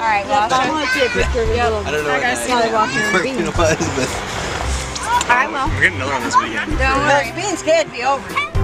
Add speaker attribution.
Speaker 1: All right, well, I want to see a picture of.
Speaker 2: I don't know.
Speaker 1: I gotta
Speaker 2: what, Elizabeth?
Speaker 1: I will.
Speaker 3: We're getting another one this weekend.
Speaker 1: Don't worry. Beans good. Be over.